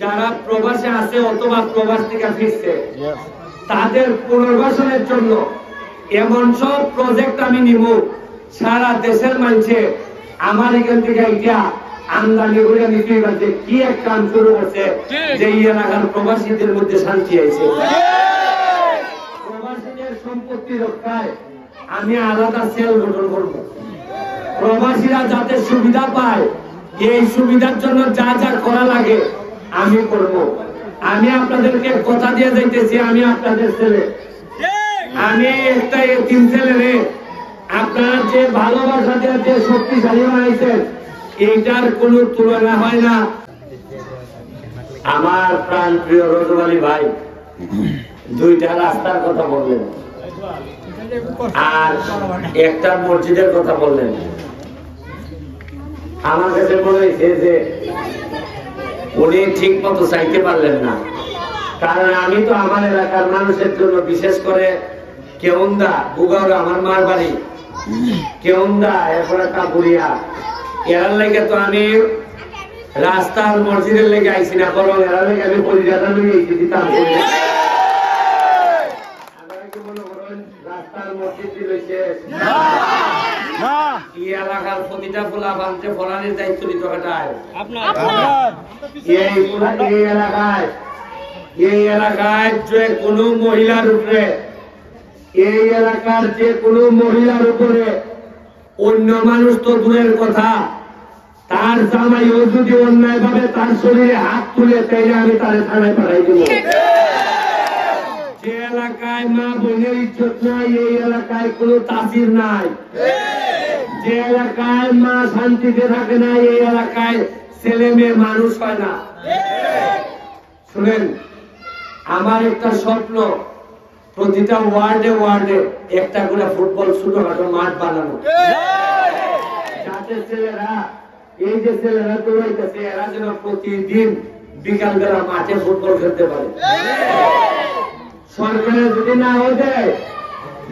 যারা প্রবাসে আছে অথবা প্রবাস থেকে ফিরছে তাদের পুনর্বাসনের জন্য এমন সব প্রজেক্ট আমি নিব। সারা দেশের মানুষে আমার এখান থেকে এটা আমদানি করে নিতে পারছে কি এক কাম শুরু করছে? যে এলাকার প্রবাসীদের মধ্যে শান্তি আছে প্রবাসীদের সম্পত্তি রক্ষায় আমি আলাদা সেল গঠন করব। প্রবাসীরা যাতে সুবিধা পায় এই সুবিধার জন্য যা যা করা লাগে আমি করব। আমি আপনাদেরকে কথা দিয়ে যাইতেছি, আমি আপনাদের ছেলে। আমি একটা তিন ছেলে রে। আপনারা যে ভালোবাসা দিয়ে যে শক্তিশালী বানাইছেন এইটার কোনো তুলনা হয় না। আমার প্রাণ প্রিয় রজবালি ভাই, দুইটা রাস্তার কথা বললেন। আর একটা মসজিদের কথা বললেন। আমার কাছে মনে হয়েছে যে উনি ঠিক মতো চাইতে পারলেন না। কারণ আমি তো আমার এলাকার মানুষের জন্য বিশেষ করে কেউন্দা বুগাওরা আমার মার বাড়ি, কেউন্দা, এরপরে কাপুরিয়া এরার লেগে তো আমি রাস্তার মসজিদের লেগে আইসি না, বরং এরার লেগে আমি পরিজাতা নিয়ে এসেছি দিতাম রাস্তার মসজিদ এই এলাকার প্রতিটা ফুলা বানতে ফলানের দায়িত্ব নিতে কাটায় এই এই এলাকায় এই এলাকায় যে কোনো মহিলার উপরে এই এলাকার যে কোনো মহিলার উপরে অন্য মানুষ তো দূরের কথা তার জামাইও যদি অন্যায় ভাবে তার শরীরে হাত তুলে তাইলে আমি তারে থানায় পাঠাই দেবো। যে এলাকায় মা বোনের ইজ্জত নাই এই এলাকায় কোনো তাসির নাই। যে এলাকায় মা শান্তিতে থাকে না, এই এলাকায় ছেলে মেয়ে মানুষ হয় না। শুনেন, আমার একটা স্বপ্ন, প্রতিটা ওয়ার্ডে ওয়ার্ডে একটা করে ফুটবল ছোটখাটো মাঠ বানানো। যাতে ছেলেরা, এই যে ছেলেরা দৌড়াইতেছে, এরা যেন প্রতিদিন বিকাল বেলা মাঠে ফুটবল খেলতে পারে। সরকারের যদি না হয়ে যায়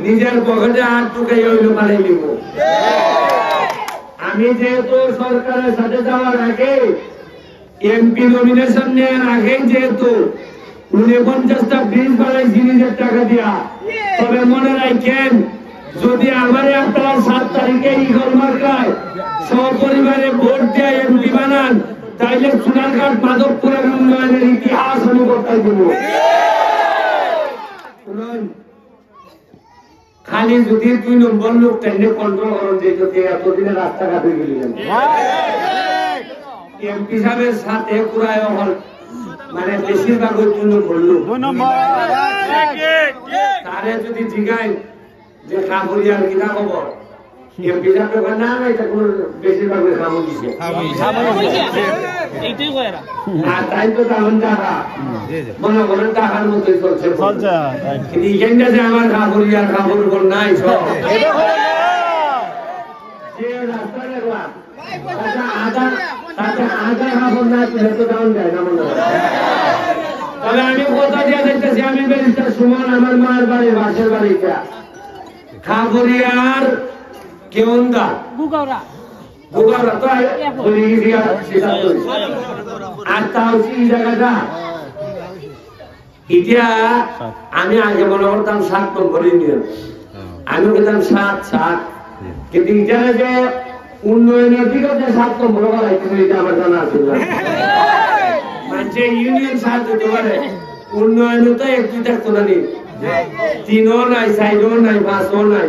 নিজের পকেটে আট টুকাই ওই নিব আমি যেহেতু সরকারের সাথে যাওয়ার আগে এমপি নমিনেশন নেওয়ার আগে যেহেতু টাকা দিয়া, তবে মনে রাখেন, যদি আমারে আপনারা সাত তারিখে সপরিবারে ভোট দিয়ে এমপি বানান, তাইলে সোনারঘাট মাধবপুরের উন্নয়নের ইতিহাস আমি বর্তাই দেব শুনুন খালি যদি দুই নম্বর লোক ট্রেনে কন্ট্রোল করেন যে যদি এতদিনে রাস্তাঘাটে গেলেন এমপি সাহেবের সাথে পুরায় হল মানে বেশিরভাগ ওই দুই নম্বর লোক। তারে যদি জিগাই যে কাপড়িয়ার কিনা খবর এমপি সাহেব কয়, না না এটা কোনো বেশিরভাগ ওই দিছে। এইটাই কয় এরা। আর তাই তো তখন টাকা মনে করেন টাকার মতোই চলছে। এখানটা যে আমার নাই সব। আধা আধা না তুলে তো মনে আমি কথা দিয়ে দেখতেছি আমি সুমন আমার মার বাড়ি বাসের বাড়িটা। খাগড়িয়ার কেউন্দা বুগাওরা। বুগারা তো বলি গেছি সেটা তো। আর তা এই জায়গাটা এটা আমি আগে মনে করতাম সাত নম্বর ইউনিয়ন আমি বলতাম সাত সাত কিন্তু এটা যে উন্নয়নের দিকে যে সাত নম্বর করা এটা আমার জানা আছে না মানে ইউনিয়ন পারে উন্নয়ন তো এক দুইটা কোনো নেই তিনও নাই চারও নাই পাঁচও নাই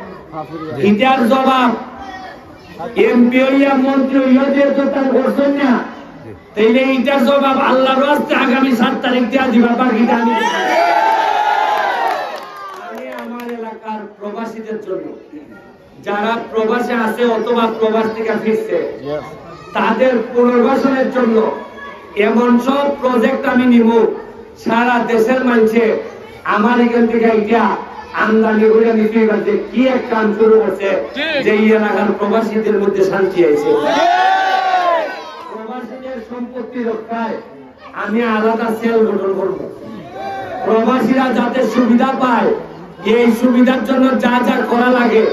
এটার জবাব এমপি হইয়া মন্ত্রী হইয়া যেহেতু তার করছেন না তাইলে এটার জবাব আল্লাহর রাস্তে আগামী সাত তারিখ দেওয়া দিবা বাকিটা আমি আমি আমার এলাকার প্রবাসীদের জন্য যারা প্রবাসে আছে অথবা প্রবাস থেকে ফিরছে তাদের পুনর্বাসনের জন্য এমন সব প্রজেক্ট আমি নিব সারা দেশের মানুষে আমার এখান থেকে এটা আমদানি করে নিতে পারছে কি এক কাম শুরু করছে যে এলাকার প্রবাসীদের মধ্যে শান্তি আছে। প্রবাসীদের সম্পত্তি রক্ষায় আমি আলাদা সেল গঠন করব। প্রবাসীরা যাতে সুবিধা পায় এই সুবিধার জন্য যা যা করা লাগে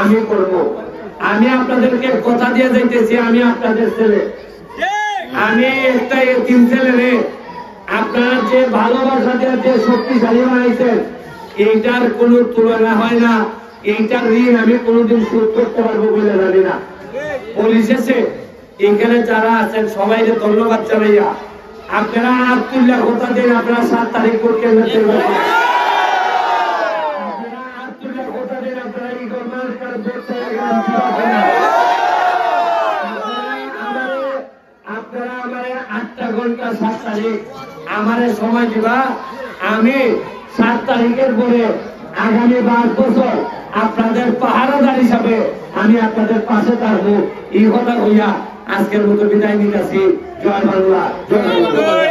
আমি করব। আমি আপনাদেরকে কথা দিয়ে যাইতেছি আমি আপনাদের ছেলে। আমি একটা তিন ছেলে রে। আপনারা যে ভালোবাসা দিয়ে যে শক্তিশালী বানাইছেন এইটার কোনো তুলনা হয় না। এইটার ঋণ আমি কোনোদিন শোধ করতে পারব বলে জানি না। পরিশেষে এখানে যারা আছেন, সবাইকে ধন্যবাদ জানাইয়া আপনারা আবদুল্লাহ কথা দিন, আপনারা সাত তারিখ করে কেন্দ্র আপনারা আবদুল্লাহ কথা দিন, আপনারা এই গভর্নমেন্ট দেখতে আপনারা আমার আটটা ঘণ্টা সাত তারিখ আমার সময় দিবা। আমি সাত তারিখের পরে আগামী পাঁচ বছর আপনাদের পাহারাদার হিসাবে আমি আপনাদের পাশে থাকব। এই কথা হইয়া আজকের মতো বিদায় নিতেছি। জয় বাংলা জয় বাংলা।